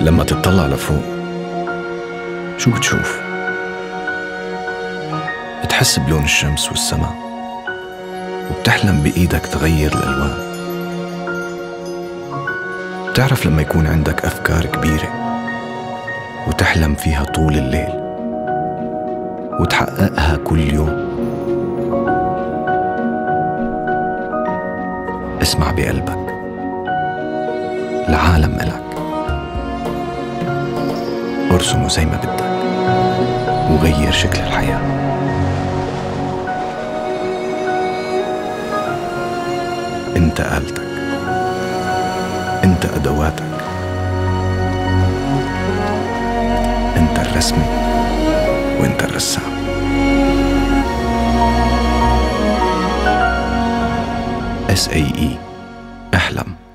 لما تطلع لفوق. شو بتشوف؟ بتحس بلون الشمس والسماء وبتحلم بإيدك تغير الألوان. بتعرف لما يكون عندك أفكار كبيرة وتحلم فيها طول الليل وتحققها كل يوم. اسمع بقلبك. العالم إلك. ارسمه زي ما بدك وغير شكل الحياة. انت آلتك انت أدواتك انت الرسمي وانت الرسام. اي أحلم.